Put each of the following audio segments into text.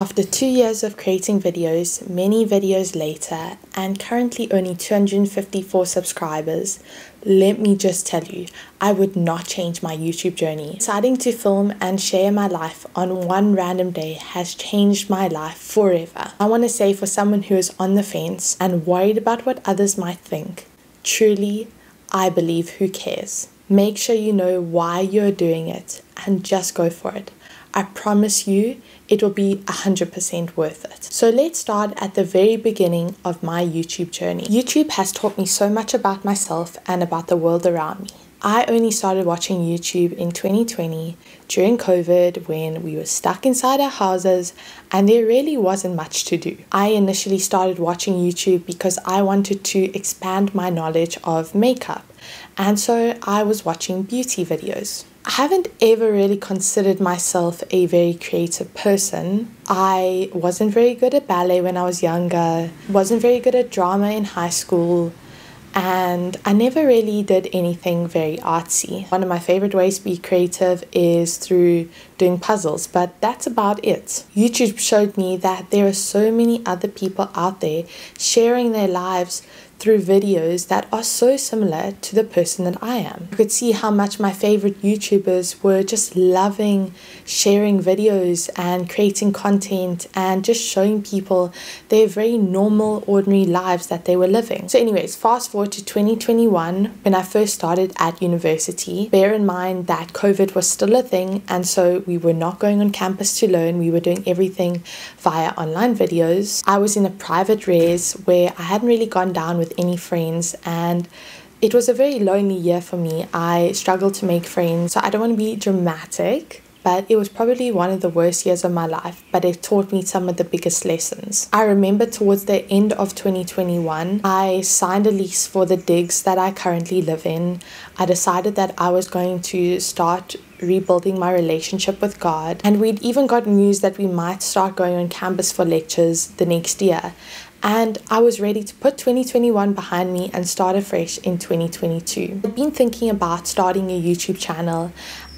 After two years of creating videos, many videos later, and currently only 254 subscribers, let me just tell you, I would not change my YouTube journey. Deciding to film and share my life on one random day has changed my life forever. I want to say for someone who is on the fence and worried about what others might think, truly, I believe who cares. Make sure you know why you're doing it and just go for it. I promise you, it will be 100% worth it. So let's start at the very beginning of my YouTube journey. YouTube has taught me so much about myself and about the world around me. I only started watching YouTube in 2020 during COVID when we were stuck inside our houses and there really wasn't much to do. I initially started watching YouTube because I wanted to expand my knowledge of makeup and so I was watching beauty videos. I haven't ever really considered myself a very creative person. I wasn't very good at ballet when I was younger, wasn't very good at drama in high school, and I never really did anything very artsy. One of my favorite ways to be creative is through doing puzzles, but that's about it. YouTube showed me that there are so many other people out there sharing their lives through videos that are so similar to the person that I am. You could see how much my favorite YouTubers were just loving sharing videos and creating content and just showing people their very normal, ordinary lives that they were living. So, anyways, fast forward to 2021 when I first started at university. Bear in mind that COVID was still a thing, and so we were not going on campus to learn, we were doing everything via online videos. I was in a private res where I hadn't really gone down with with any friends and it was a very lonely year for me. I struggled to make friends, so I don't want to be dramatic, but it was probably one of the worst years of my life, but it taught me some of the biggest lessons. I remember towards the end of 2021, I signed a lease for the digs that I currently live in. I decided that I was going to start rebuilding my relationship with God, and we'd even got news that we might start going on campus for lectures the next year and I was ready to put 2021 behind me and start afresh in 2022. I've been thinking about starting a YouTube channel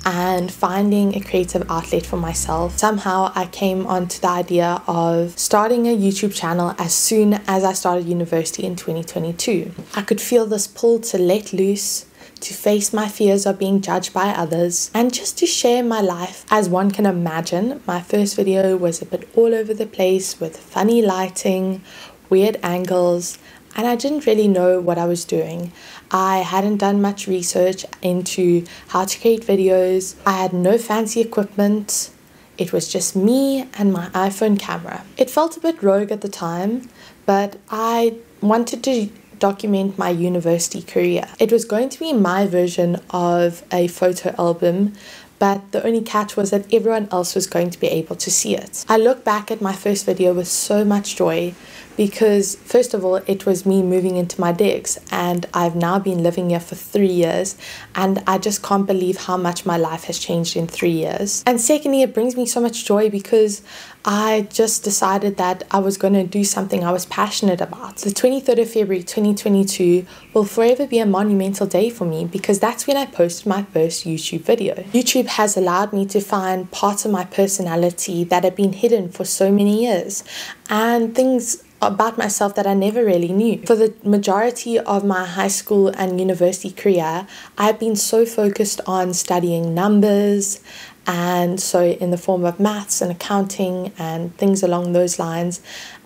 and finding a creative outlet for myself. Somehow I came onto the idea of starting a YouTube channel as soon as I started university in 2022. I could feel this pull to let loose, to face my fears of being judged by others, and just to share my life. As one can imagine, my first video was a bit all over the place with funny lighting, weird angles, and I didn't really know what I was doing. I hadn't done much research into how to create videos, I had no fancy equipment. It was just me and my iPhone camera. It felt a bit rogue at the time, but I wanted to document my university career. It was going to be my version of a photo album, but the only catch was that everyone else was going to be able to see it. I look back at my first video with so much joy because first of all it was me moving into my digs and I've now been living here for 3 years and I just can't believe how much my life has changed in 3 years. And secondly it brings me so much joy because I just decided that I was going to do something I was passionate about. The 23rd of February 2022 will forever be a monumental day for me because that's when I posted my first YouTube video. YouTube has allowed me to find parts of my personality that have been hidden for so many years and things about myself that I never really knew. For the majority of my high school and university career, I've been so focused on studying numbers and so in the form of maths and accounting and things along those lines.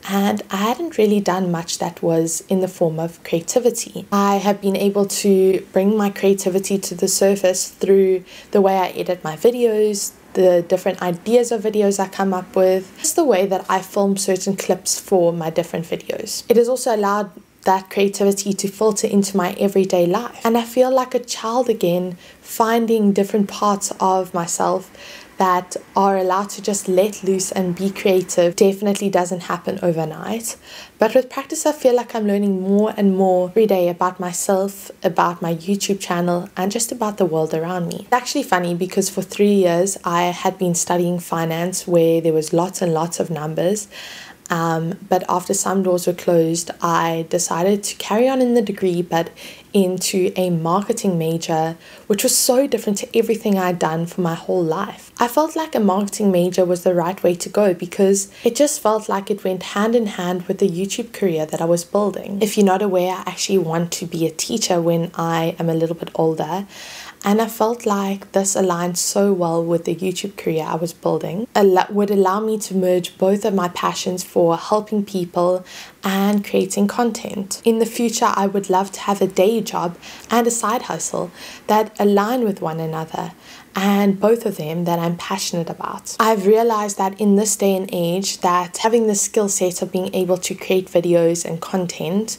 And I hadn't really done much that was in the form of creativity. I have been able to bring my creativity to the surface through the way I edit my videos, the different ideas of videos I come up with, just the way that I film certain clips for my different videos. It has also allowed that creativity to filter into my everyday life. And I feel like a child again, finding different parts of myself that are allowed to just let loose and be creative definitely doesn't happen overnight. But with practice, I feel like I'm learning more and more every day about myself, about my YouTube channel, and just about the world around me. It's actually funny because for three years I had been studying finance where there was lots and lots of numbers Um, but after some doors were closed, I decided to carry on in the degree, but into a marketing major, which was so different to everything I'd done for my whole life. I felt like a marketing major was the right way to go because it just felt like it went hand in hand with the YouTube career that I was building. If you're not aware, I actually want to be a teacher when I am a little bit older. And I felt like this aligned so well with the YouTube career I was building. It would allow me to merge both of my passions for helping people and creating content. In the future, I would love to have a day job and a side hustle that align with one another and both of them that I'm passionate about. I've realized that in this day and age that having the skill set of being able to create videos and content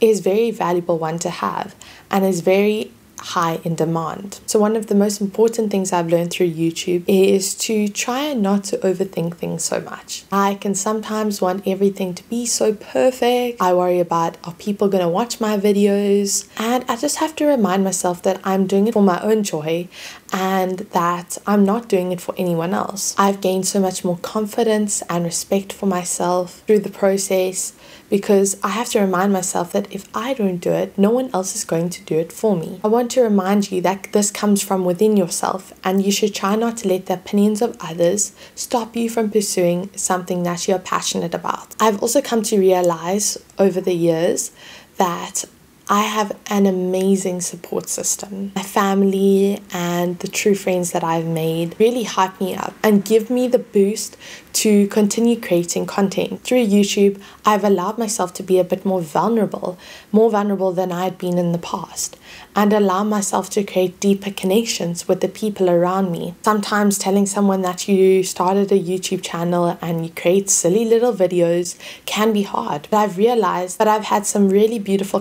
is very valuable one to have and is very high in demand. So, one of the most important things I've learned through YouTube is to try not to overthink things so much. I can sometimes want everything to be so perfect. I worry about are people going to watch my videos? And I just have to remind myself that I'm doing it for my own joy and that I'm not doing it for anyone else. I've gained so much more confidence and respect for myself through the process because I have to remind myself that if I don't do it, no one else is going to do it for me. I want to remind you that this comes from within yourself and you should try not to let the opinions of others stop you from pursuing something that you're passionate about. I've also come to realize over the years that I have an amazing support system. My family and the true friends that I've made really hype me up and give me the boost to continue creating content. Through YouTube, I've allowed myself to be a bit more vulnerable, more vulnerable than I had been in the past, and allow myself to create deeper connections with the people around me. Sometimes telling someone that you started a YouTube channel and you create silly little videos can be hard, but I've realized that I've had some really beautiful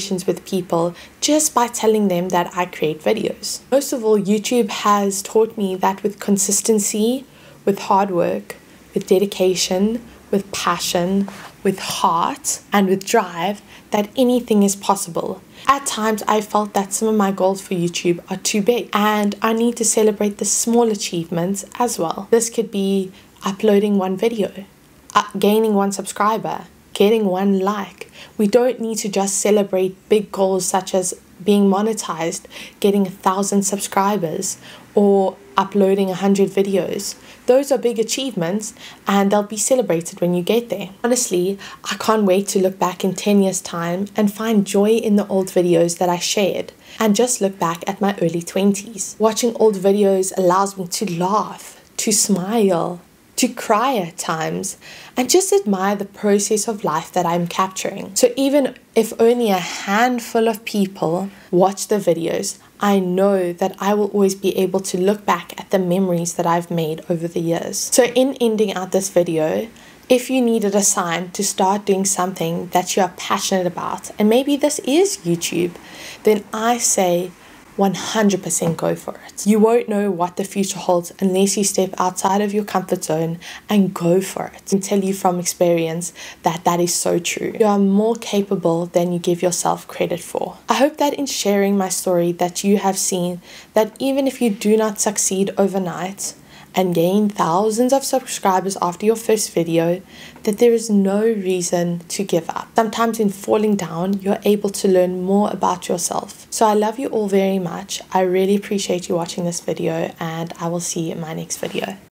conversations with people just by telling them that I create videos. Most of all, YouTube has taught me that with consistency, with hard work, with dedication, with passion, with heart, and with drive that anything is possible. At times, I felt that some of my goals for YouTube are too big, and I need to celebrate the small achievements as well. This could be uploading one video, uh, gaining one subscriber, getting one like. We don't need to just celebrate big goals such as being monetized, getting a thousand subscribers, or uploading 100 videos. Those are big achievements and they'll be celebrated when you get there. Honestly, I can't wait to look back in 10 years' time and find joy in the old videos that I shared and just look back at my early 20s. Watching old videos allows me to laugh, to smile, to cry at times, and just admire the process of life that I'm capturing. So, even if only a handful of people watch the videos, I know that I will always be able to look back at the memories that I've made over the years. So, in ending out this video, if you needed a sign to start doing something that you are passionate about, and maybe this is YouTube, then I say 100% go for it. You won't know what the future holds unless you step outside of your comfort zone and go for it. I can tell you from experience that that is so true. You are more capable than you give yourself credit for. I hope that in sharing my story that you have seen that even if you do not succeed overnight, and gain thousands of subscribers after your first video, that there is no reason to give up. Sometimes in falling down, you're able to learn more about yourself. So I love you all very much. I really appreciate you watching this video and I will see you in my next video.